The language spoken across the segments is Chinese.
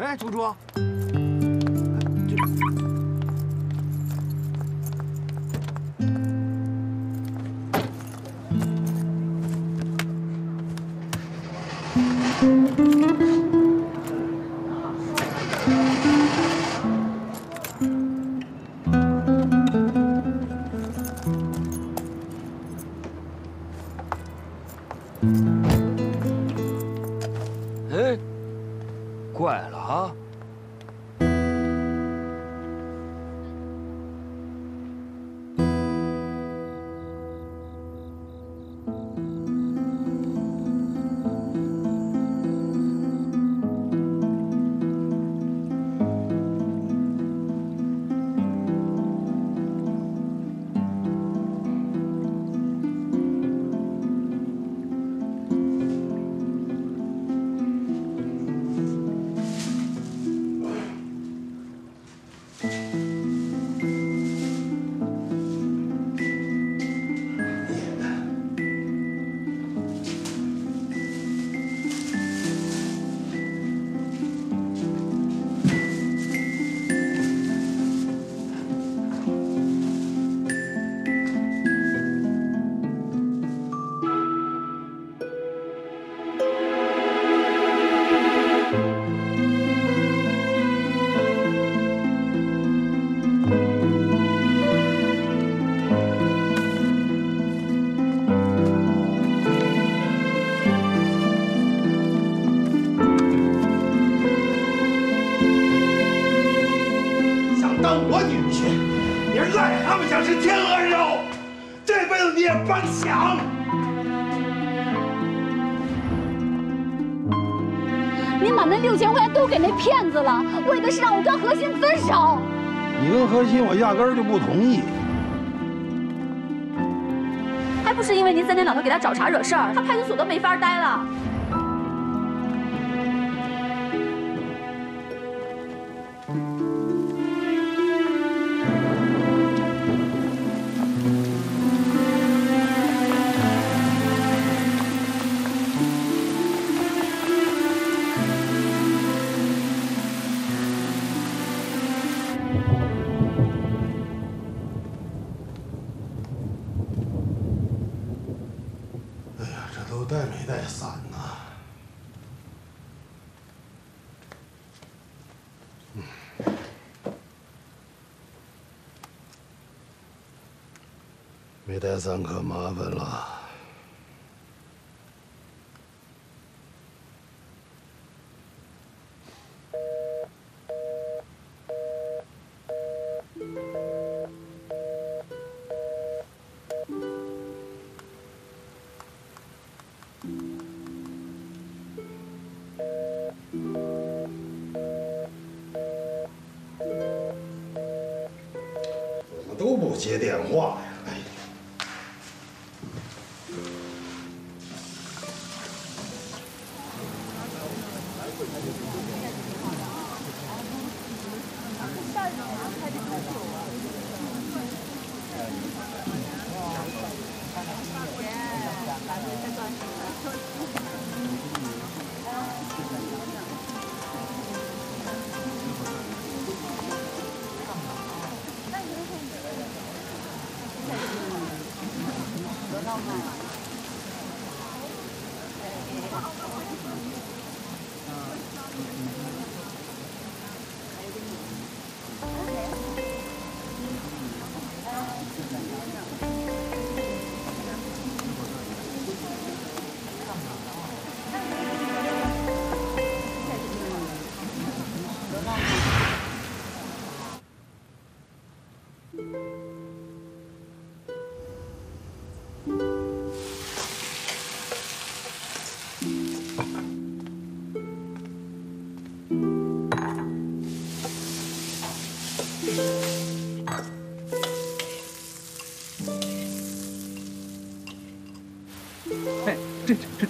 哎，猪猪。核心，我压根儿就不同意。还不是因为您三天两头给他找茬惹事儿，他派出所都没法待了。没带伞可麻烦了。好看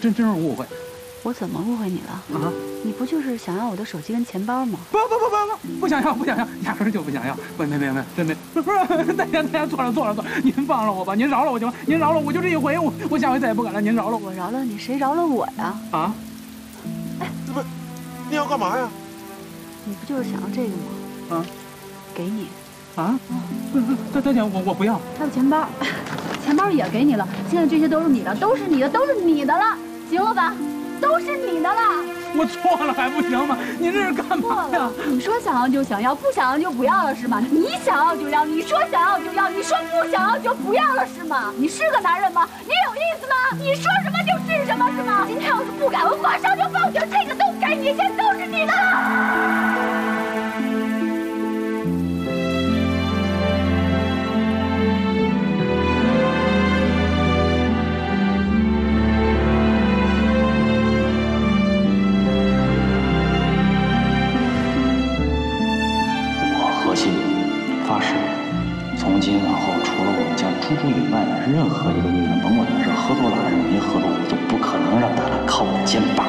真真是误会，我怎么误会你了？啊，你不就是想要我的手机跟钱包吗？不不不不不，不想要不想要，压根就不想要。没没没没，真没，不是大家大家坐上坐上坐，您放了我吧，您饶了我行吗？您饶了我就这一回，我我下回再也不敢了，您饶了我。我饶了你，谁饶了我呀？啊？哎，不是，你要干嘛呀？你不就是想要这个吗？啊，给你。啊？大大姐，我我不要。还有钱包，钱包也给你了。现在这些都是你的，都是你的，都是你的了，行了吧？都是你的了。我错了还不行吗？你这是干嘛呀？你说想要就想要，不想要就不要了是吗？你想要就要，你说想要就要，你说不想要就不要了是吗？你是个男人吗？你有意思吗？你说什么就是什么是吗？今天要是不改，我马上就报警。这个都给你，现在都是你的了。了我们家猪猪以外的任何一个女人，甭管她是喝多了还是没喝多，我都不可能让她来靠我的肩膀。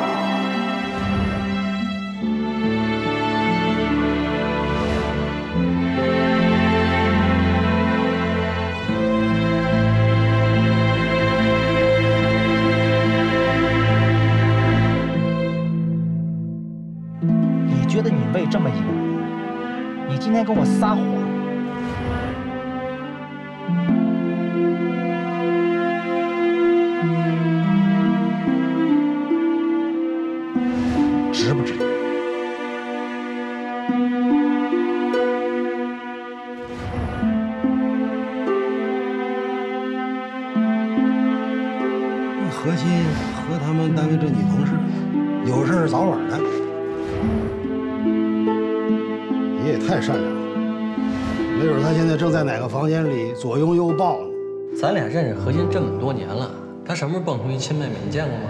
你觉得你为这么一个人，你今天跟我撒谎？你也太善良了。没准他现在正在哪个房间里左拥右抱呢。咱俩认识何心这么多年了，他什么时候蹦出一亲妹妹？你见过吗？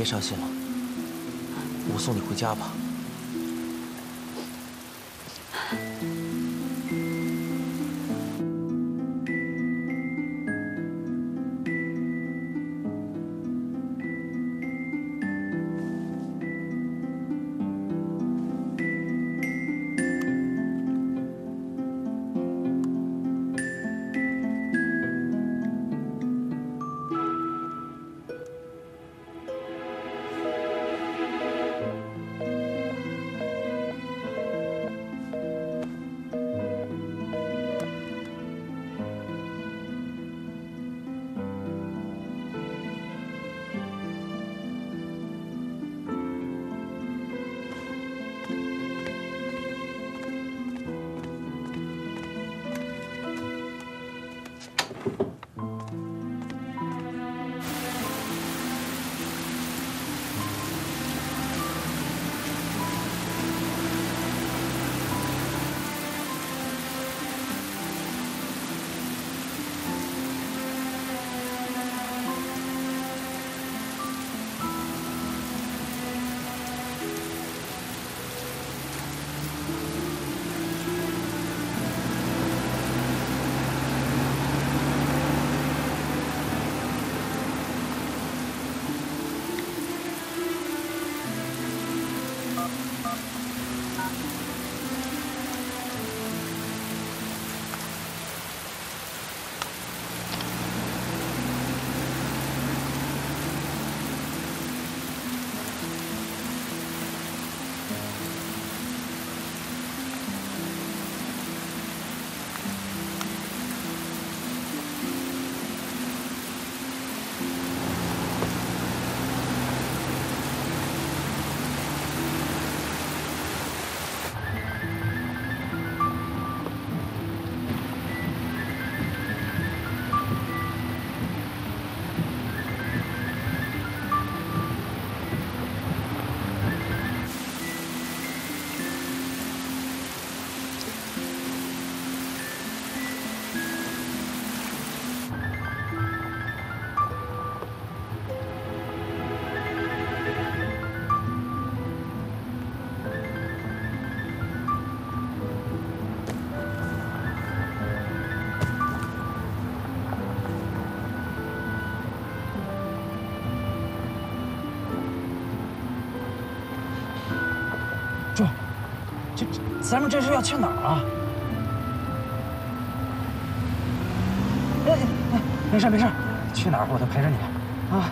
别伤心了，我送你回家吧。咱们这是要去哪儿啊？哎哎，没事没事，去哪儿我都陪着你啊。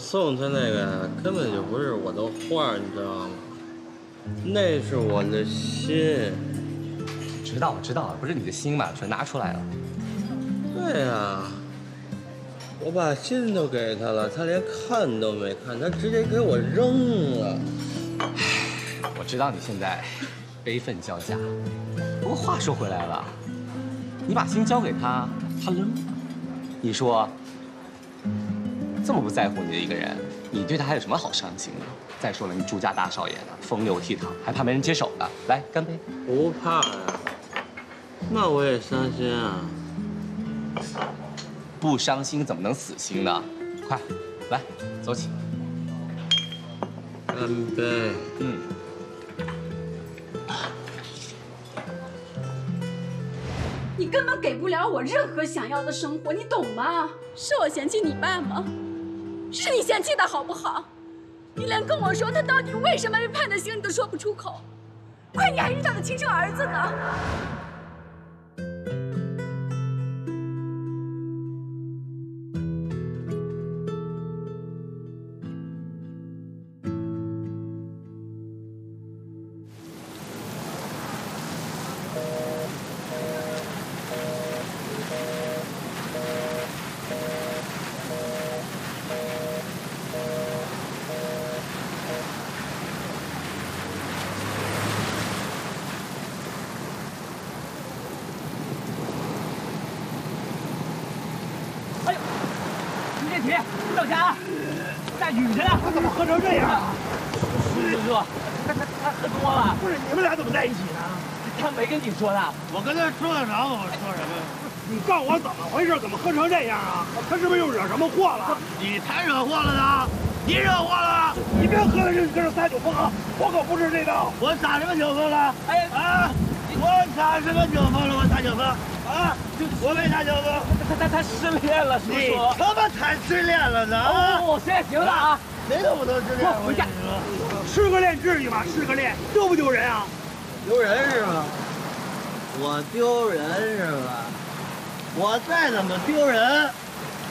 送他那个根本就不是我的画，你知道吗？那是我的心。知道知道，不是你的心嘛，全拿出来了。对呀，我把心都给他了，他连看都没看，他直接给我扔了。我知道你现在悲愤交加，不过话说回来了，你把心交给他，他扔，你说这么不在乎你的一个人，你对他还有什么好伤心的？再说了，你朱家大少爷呢，风流倜傥，还怕没人接手呢？来，干杯！不怕呀，那我也伤心啊。不伤心怎么能死心呢？快，来，走起。干杯！嗯。你根本给不了我任何想要的生活，你懂吗？是我嫌弃你爸吗？是你嫌弃他好不好？你连跟我说他到底为什么被判的刑你都说不出口，亏你还是他的亲生儿子呢！下雨去了，他怎么喝成这样？叔叔，他他他喝多了。不是你们俩怎么在一起呢？他没跟你说的。我跟他说的啥？我说什么？你告诉我怎么回事？怎么喝成这样啊？他是不是又惹什么祸了？你才惹祸了呢！你惹祸了！你别喝了，这搁这撒酒疯啊！我可不是这道。我撒什么酒疯了？哎啊！我撒什么酒疯了？我撒酒疯啊！我没撒酒疯。他他他失恋了，叔你叔。他妈才失恋了呢！哦，现在行了啊。谁他妈都失恋了！我跟你说，失个恋至于吗？失个恋丢不丢人啊？丢人是吗？我丢人是吧？我再怎么丢人，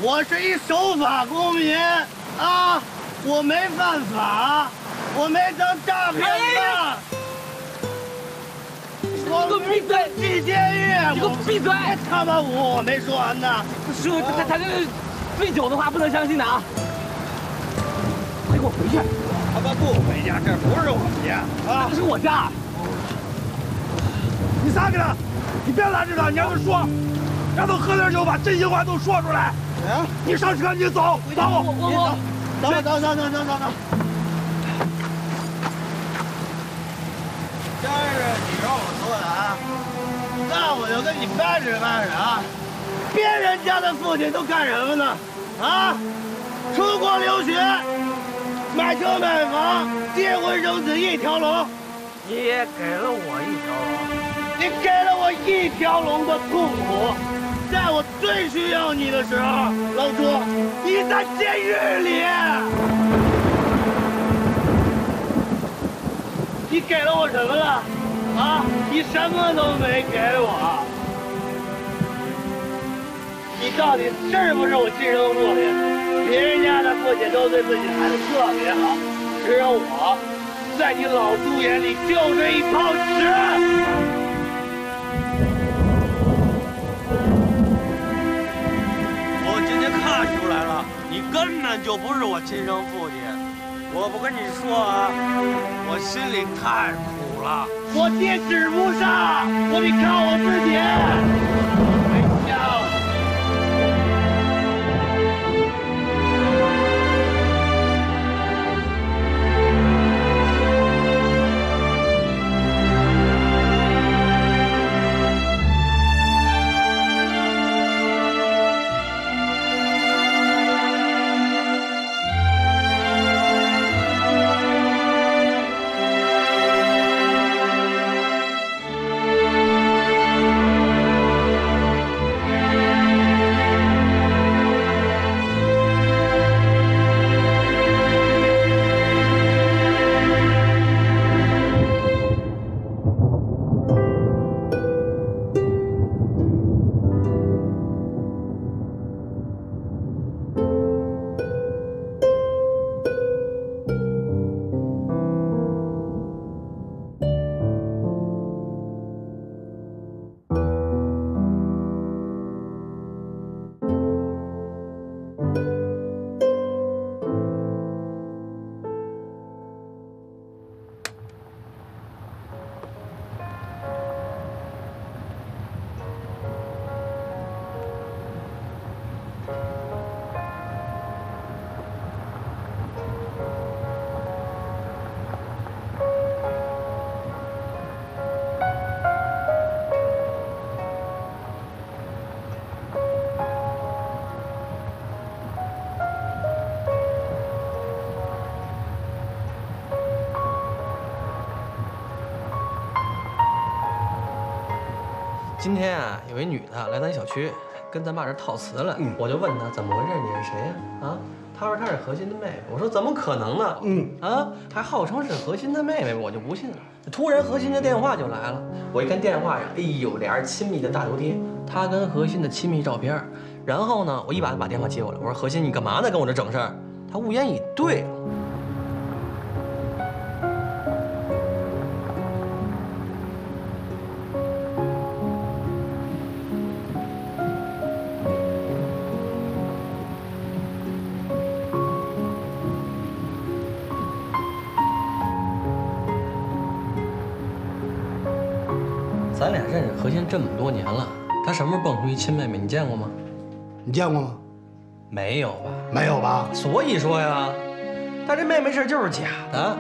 我是一守法公民啊！我没犯法，我没当诈骗犯。我给我闭嘴进监狱！你给我闭嘴！别他妈我我没说完呢！叔叔，他他他这是醉酒的话不能相信的啊！快给我回去！他妈不回家，这不是我们家啊！这是我家。你撒给他，你别拦着他，你让他说，让他喝点酒，把真心话都说出来。啊！你上车，你走，走。我我我，等等等等等等等等。真是你让我说的啊，那我就跟你掰扯掰扯啊！别人家的父亲都干什么呢？啊，出国留学，买车买房，结婚生子一条龙。你也给了我一条龙，你给了我一条龙的痛苦。在我最需要你的时候，老朱，你在监狱里。你给了我什么了？啊，你什么都没给我。你到底是不是我亲生父亲？别人家的父亲都对自己孩子特别好，只有我，在你老朱眼里就是一泡屎。我今天看出来了，你根本就不是我亲生父亲。我不跟你说啊，我心里太苦了。我爹指不上，我得靠我自己。今天啊，有一女的来咱小区，跟咱爸这套词了。我就问她怎么回事，你是谁呀？啊，她说她是何鑫的妹妹。我说怎么可能呢？嗯啊，还号称是何鑫的妹妹，我就不信了。突然何鑫的电话就来了，我一看电话呀，哎呦，俩人亲密的大头贴，她跟何鑫的亲密照片。然后呢，我一把把电话接过来，我说何鑫，你干嘛呢？跟我这整事儿？她无言以对。咱俩认识何心这么多年了，她什么时候蹦出一亲妹妹？你见过吗？你见过吗？没有吧？没有吧？所以说呀，她这妹妹事就是假的。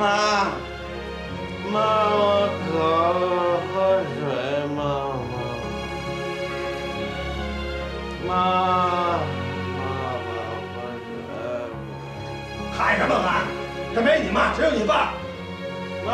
妈，妈，我渴了，喝水，妈妈，妈，妈妈，喝水。喊什么喊？这没你妈，只有你爸。妈，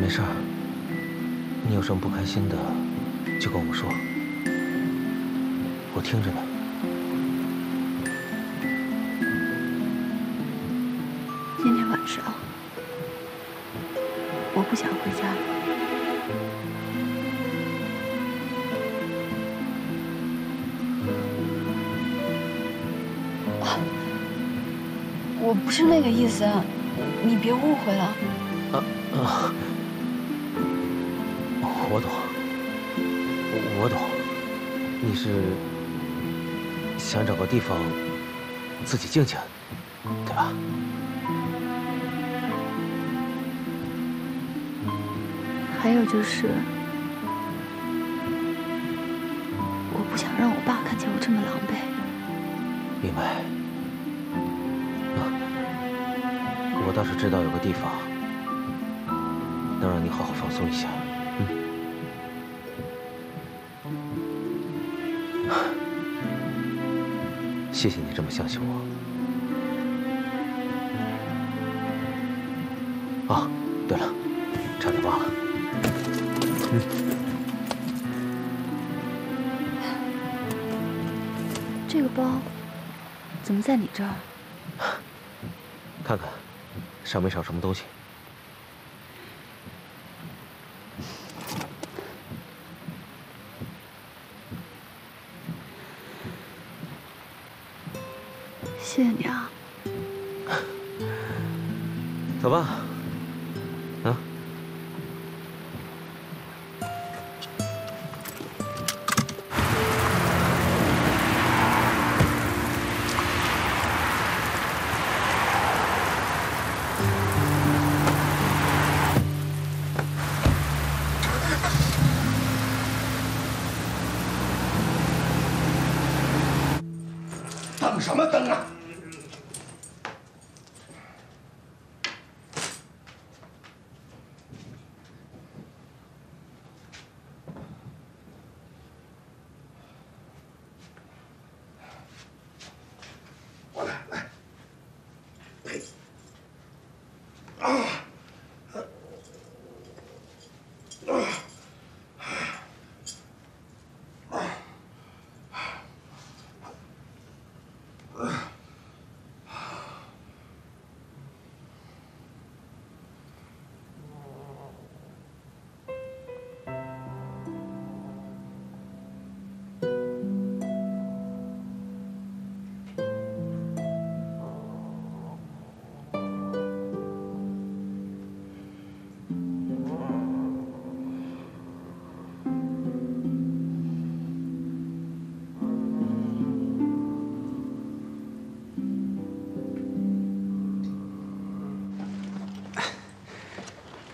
没事儿，你有什么不开心的，就跟我说，我听着呢。今天晚上我不想回家。啊我不是那个意思，你别误会了。啊啊！我懂，我我懂，你是想找个地方自己静静，对吧？还有就是，我不想让我爸看见我这么狼狈。明白。啊，我倒是知道有个地方能让你好好放松一下。么相信我。啊，对了，差点忘了。嗯。这个包怎么在你这儿？看看，上没少什么东西？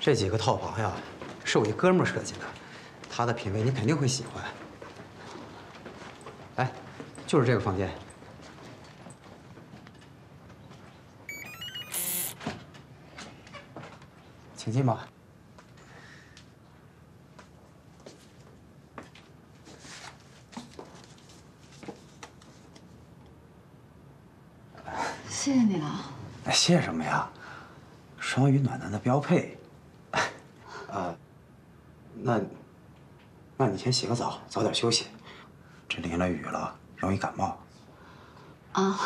这几个套房呀，是我一哥们儿设计的，他的品味你肯定会喜欢。哎，就是这个房间。请进吧。谢谢你了。哎，谢什么呀？双鱼暖男的标配。啊，那，那你先洗个澡，早点休息。这淋了雨了，容易感冒。啊。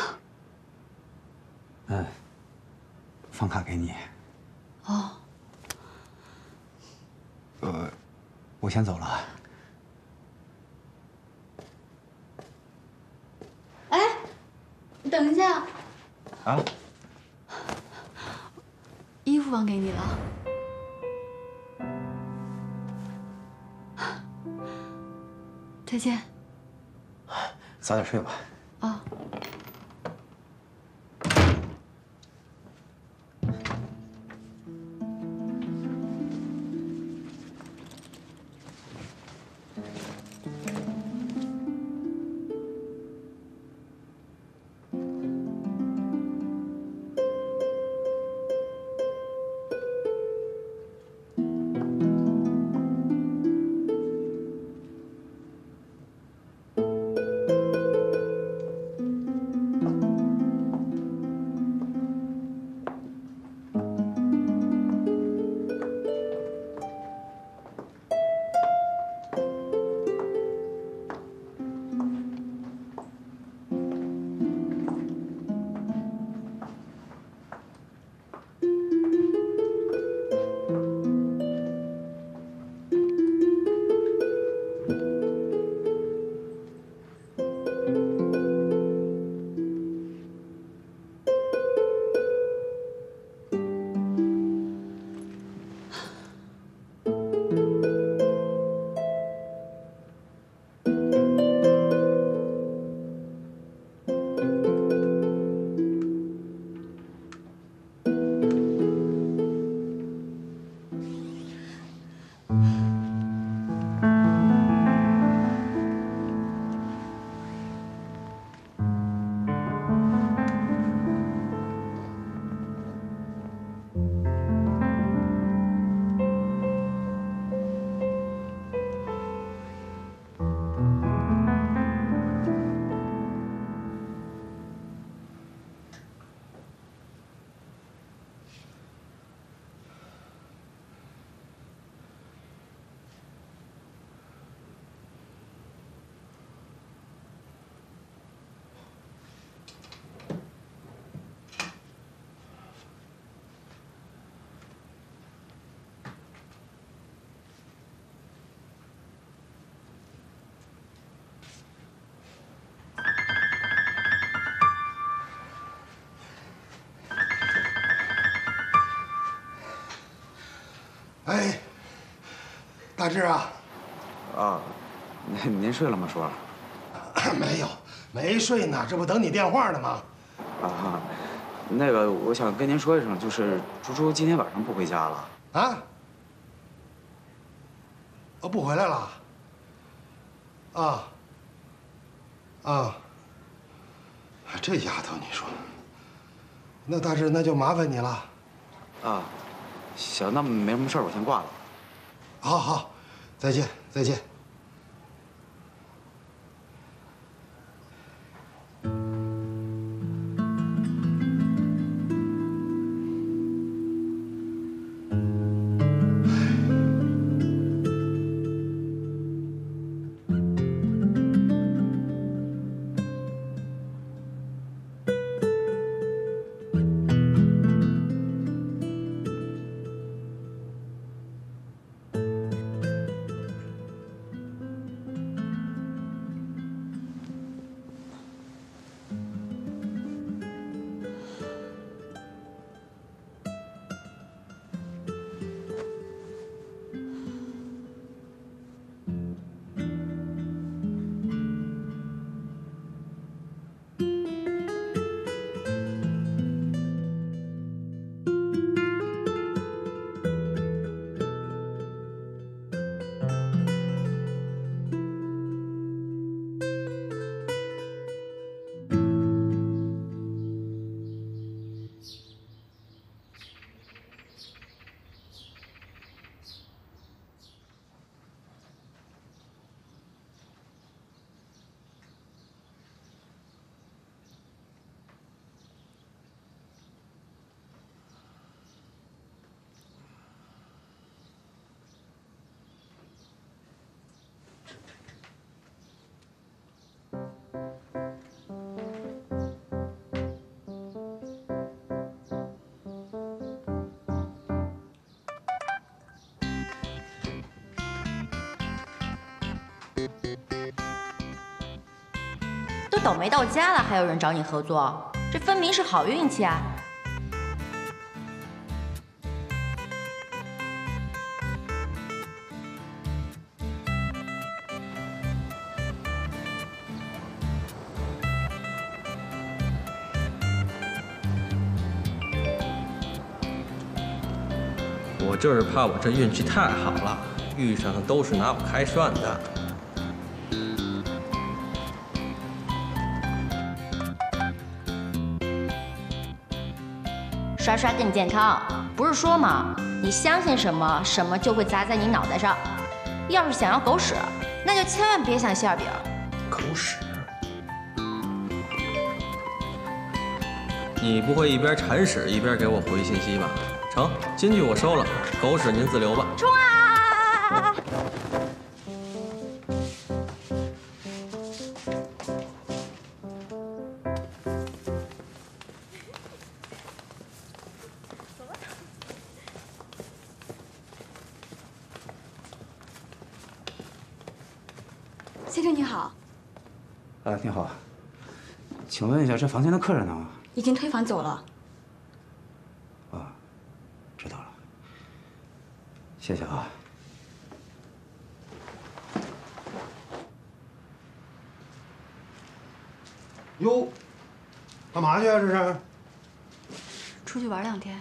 嗯。房卡给你。哦。呃，我先走了。哎，你等一下，啊？衣服忘给你了。再见。早点睡吧。大志啊，啊，您您睡了吗，叔？没有，没睡呢，这不等你电话呢吗？啊，那个，我想跟您说一声，就是猪猪今天晚上不回家了。啊？哦，不回来了？啊？啊？这丫头，你说，那大志那就麻烦你了。啊，行，那没什么事儿，我先挂了。好好，再见，再见。都倒霉到家了，还有人找你合作，这分明是好运气啊！我就是怕我这运气太好了，遇上的都是拿我开涮的。刷刷更健康，不是说吗？你相信什么，什么就会砸在你脑袋上。要是想要狗屎，那就千万别想馅饼。狗屎！你不会一边铲屎一边给我回信息吧？成，金句我收了，狗屎您自留吧。冲先生你好，啊，你好，请问一下，这房间的客人呢？已经退房走了。啊，知道了，谢谢啊。哟，干嘛去啊？这是？出去玩两天。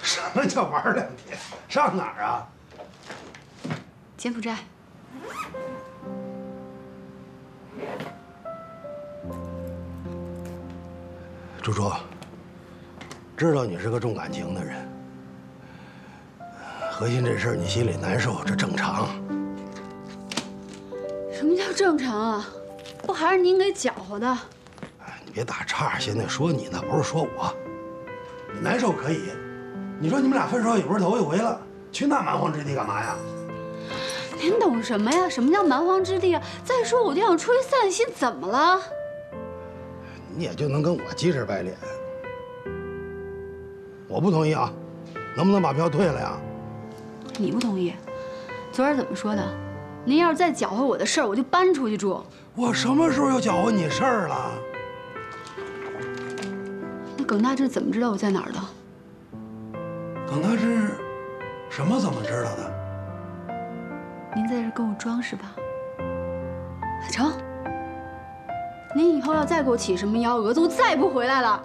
什么叫玩两天？上哪儿啊？柬埔寨。朱朱，知道你是个重感情的人，何心这事儿你心里难受，这正常。什么叫正常啊？不还是您给搅和的？哎你别打岔，现在说你呢，不是说我。你难受可以，你说你们俩分手也不是头一回了，去那蛮荒之地干嘛呀？您懂什么呀？什么叫蛮荒之地啊？再说我就想出去散心，怎么了？你也就能跟我急赤白脸。我不同意啊，能不能把票退了呀？你不同意？昨儿怎么说的？您要是再搅和我的事儿，我就搬出去住。我什么时候又搅和你事儿了？那耿大志怎么知道我在哪儿的？耿大志，什么怎么知道的？您在这跟我装是吧？成。您以后要再给我起什么幺蛾子，我再也不回来了。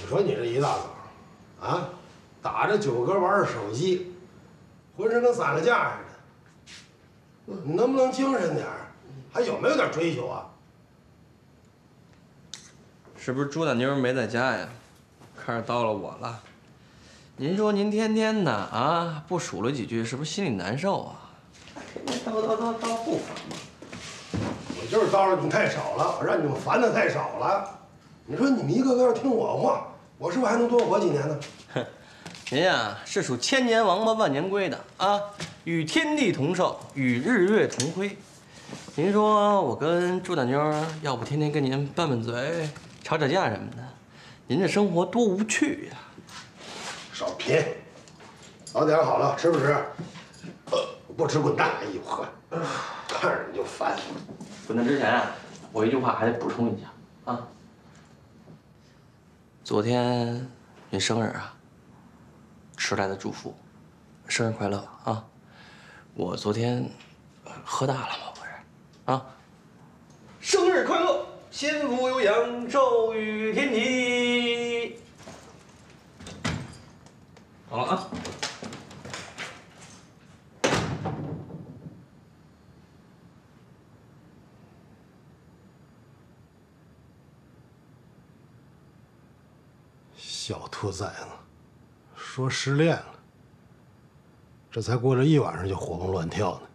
你说你这一大早，啊，打着酒嗝玩着手机，浑身跟散了架似的。你能不能精神点儿？还有没有点追求啊？是不是朱大妞没在家呀？开始叨唠我了。您说您天天的啊，不数落几句，是不是心里难受啊？叨叨叨叨不烦吗？我就是叨叨你太少了，我让你们烦的太少了。你说你们一个个要听我话，我是不是还能多活几年呢？您呀是属千年王八万年龟的啊，与天地同寿，与日月同辉。您说我跟朱大妞要不天天跟您拌拌嘴、吵吵架什么的，您这生活多无趣呀！少贫，早点好了，吃不吃？呃，不吃滚蛋！哎呦呵，看着你就烦。滚蛋之前啊，我一句话还得补充一下啊。昨天你生日啊，迟来的祝福，生日快乐啊！我昨天喝大了吗？不是啊，生日快乐，幸福悠扬寿与天齐。好了啊。小兔崽子，说失恋了，这才过了一晚上就活蹦乱跳呢。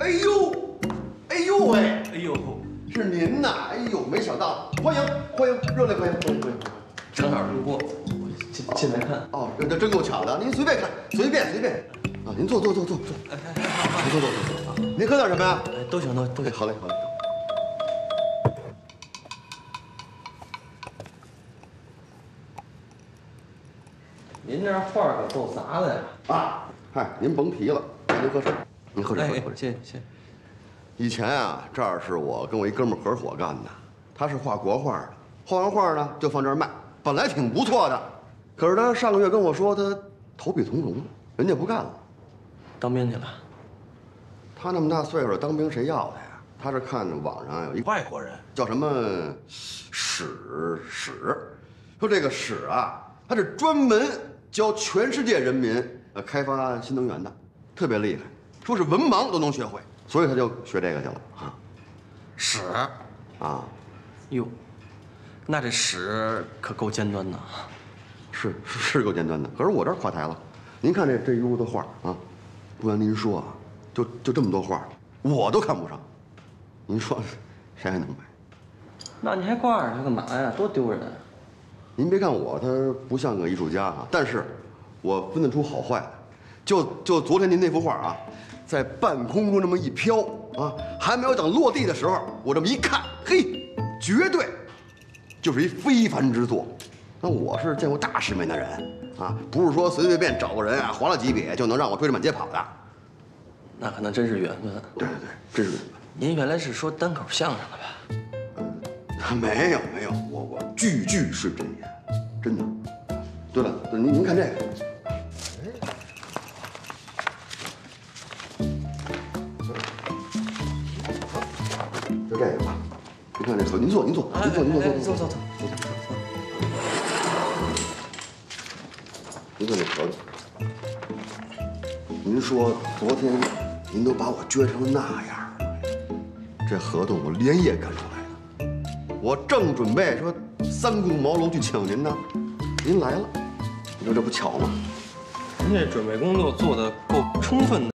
哎呦，哎呦喂，哎呦，是您呐！哎呦，没想到，欢迎欢迎，热烈欢迎欢迎欢迎！正好路过，我进进来看。哦，这真够巧的，您随便看，随便随便。啊，您坐坐坐坐坐，您坐坐坐坐。您喝点什么呀？都行都都行。好嘞好嘞。您这画可够杂的呀！啊，嗨，您甭提了，您喝水，您喝水喝哎水喝水。谢谢谢谢。以前啊，这儿是我跟我一哥们合伙干的，他是画国画的，画完画呢就放这儿卖，本来挺不错的。可是他上个月跟我说他投笔从戎，人家不干了。当兵去了。他那么大岁数了，当兵谁要他呀？他是看网上有一外国人叫什么史史，说这个史啊，他是专门教全世界人民呃开发新能源的，特别厉害，说是文盲都能学会，所以他就学这个去了啊。史啊，哟，那这史可够尖端的。是是是够尖端的，可是我这儿垮台了。您看这这一屋子画啊，不瞒您说啊，就就这么多画，我都看不上。您说谁还能买？那你还挂着它干嘛呀？多丢人！您别看我，他不像个艺术家啊，但是我分得出好坏来。就就昨天您那幅画啊，在半空中这么一飘啊，还没有等落地的时候，我这么一看，嘿，绝对就是一非凡之作。那我是见过大世面的人啊，不是说随随便找个人啊，划了几笔就能让我追着满街跑的。那可能真是缘分。对对对，真是缘分。您原来是说单口相声的吧？没有没有，我我句句是真言，真的。对了，您您看这个，看这手，您坐您坐您坐您坐坐坐坐坐。您看这合同，您说昨天您都把我撅成那样了，这合同我连夜赶出来的，我正准备说三顾茅庐去请您呢，您来了，你说这不巧吗？您这准备工作做的够充分的。